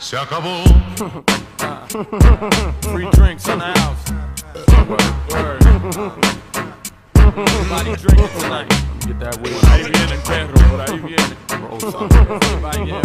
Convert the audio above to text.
Se acabó. Free drinks in the house. Word, word. Everybody drinking tonight. Get that way. Por ahí viene el perro, por ahí viene. Everybody get